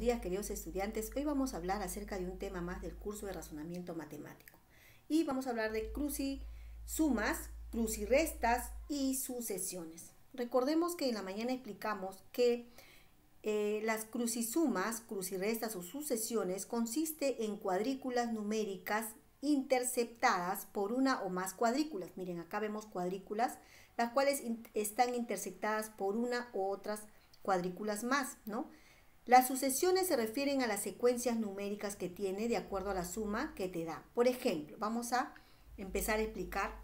días queridos estudiantes, hoy vamos a hablar acerca de un tema más del curso de razonamiento matemático y vamos a hablar de crucisumas, crucirestas y sucesiones. Recordemos que en la mañana explicamos que eh, las crucisumas, crucirestas o sucesiones consiste en cuadrículas numéricas interceptadas por una o más cuadrículas. Miren, acá vemos cuadrículas, las cuales están intersectadas por una u otras cuadrículas más, ¿no? Las sucesiones se refieren a las secuencias numéricas que tiene de acuerdo a la suma que te da. Por ejemplo, vamos a empezar a explicar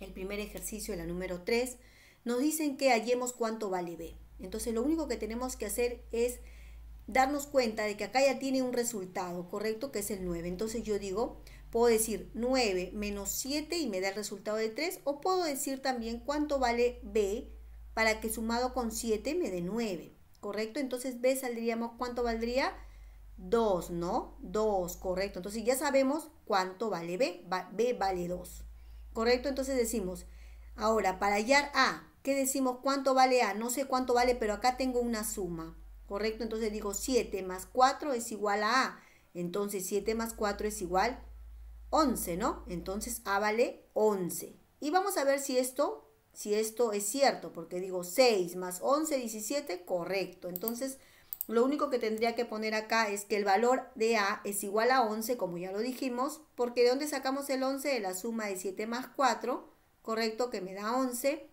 el primer ejercicio de la número 3. Nos dicen que hallemos cuánto vale B. Entonces lo único que tenemos que hacer es darnos cuenta de que acá ya tiene un resultado, ¿correcto? Que es el 9. Entonces yo digo, puedo decir 9 menos 7 y me da el resultado de 3. O puedo decir también cuánto vale B para que sumado con 7 me dé 9. ¿Correcto? Entonces B saldríamos, ¿cuánto valdría? 2, ¿no? 2, correcto. Entonces ya sabemos cuánto vale B. B vale 2, ¿correcto? Entonces decimos, ahora para hallar A, ¿qué decimos? ¿Cuánto vale A? No sé cuánto vale, pero acá tengo una suma, ¿correcto? Entonces digo 7 más 4 es igual a A. Entonces 7 más 4 es igual 11, ¿no? Entonces A vale 11. Y vamos a ver si esto si esto es cierto, porque digo 6 más 11, 17, correcto. Entonces, lo único que tendría que poner acá es que el valor de A es igual a 11, como ya lo dijimos, porque ¿de dónde sacamos el 11? De la suma de 7 más 4, correcto, que me da 11.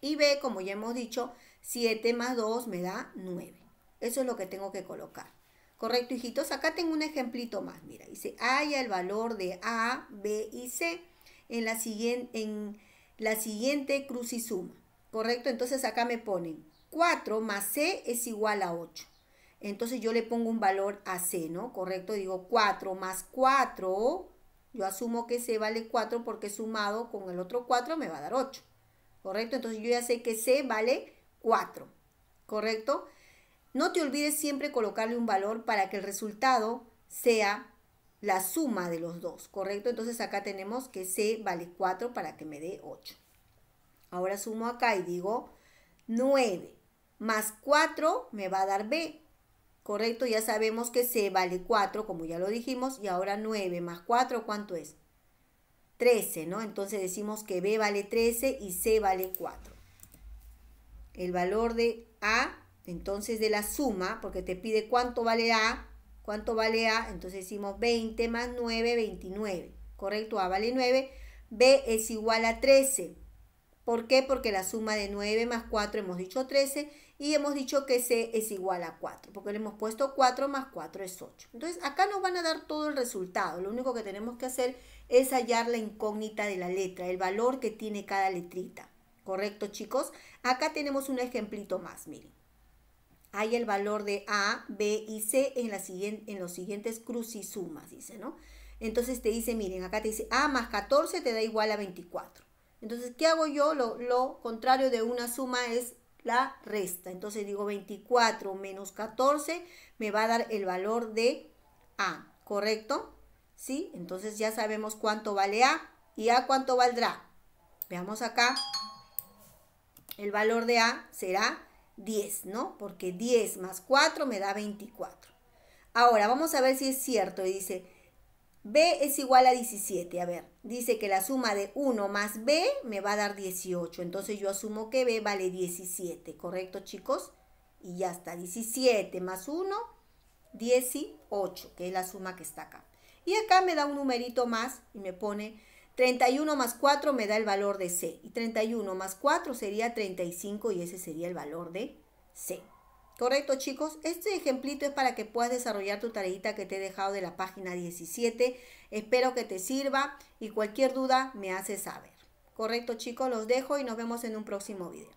Y B, como ya hemos dicho, 7 más 2 me da 9. Eso es lo que tengo que colocar. Correcto, hijitos. Acá tengo un ejemplito más. Mira, dice, haya el valor de A, B y C en la siguiente, en la siguiente crucisuma. ¿Correcto? Entonces acá me ponen 4 más C es igual a 8. Entonces yo le pongo un valor a C, ¿no? ¿Correcto? Digo 4 más 4, yo asumo que C vale 4 porque sumado con el otro 4 me va a dar 8. ¿Correcto? Entonces yo ya sé que C vale 4. ¿Correcto? No te olvides siempre colocarle un valor para que el resultado sea la suma de los dos, ¿correcto? Entonces acá tenemos que C vale 4 para que me dé 8. Ahora sumo acá y digo 9 más 4 me va a dar B, ¿correcto? Ya sabemos que C vale 4, como ya lo dijimos, y ahora 9 más 4, ¿cuánto es? 13, ¿no? Entonces decimos que B vale 13 y C vale 4. El valor de A, entonces de la suma, porque te pide cuánto vale A, ¿Cuánto vale A? Entonces decimos 20 más 9, 29. ¿Correcto? A vale 9. B es igual a 13. ¿Por qué? Porque la suma de 9 más 4 hemos dicho 13 y hemos dicho que C es igual a 4, porque le hemos puesto 4 más 4 es 8. Entonces acá nos van a dar todo el resultado. Lo único que tenemos que hacer es hallar la incógnita de la letra, el valor que tiene cada letrita. ¿Correcto, chicos? Acá tenemos un ejemplito más, miren hay el valor de A, B y C en, la siguiente, en los siguientes crucisumas, dice, ¿no? Entonces te dice, miren, acá te dice A más 14 te da igual a 24. Entonces, ¿qué hago yo? Lo, lo contrario de una suma es la resta. Entonces digo 24 menos 14 me va a dar el valor de A, ¿correcto? ¿Sí? Entonces ya sabemos cuánto vale A y A cuánto valdrá. Veamos acá. El valor de A será 10, ¿no? Porque 10 más 4 me da 24. Ahora, vamos a ver si es cierto. dice, B es igual a 17. A ver, dice que la suma de 1 más B me va a dar 18. Entonces yo asumo que B vale 17, ¿correcto, chicos? Y ya está, 17 más 1, 18, que es la suma que está acá. Y acá me da un numerito más y me pone 31 más 4 me da el valor de C. Y 31 más 4 sería 35 y ese sería el valor de C. ¿Correcto, chicos? Este ejemplito es para que puedas desarrollar tu tareita que te he dejado de la página 17. Espero que te sirva y cualquier duda me haces saber. ¿Correcto, chicos? Los dejo y nos vemos en un próximo video.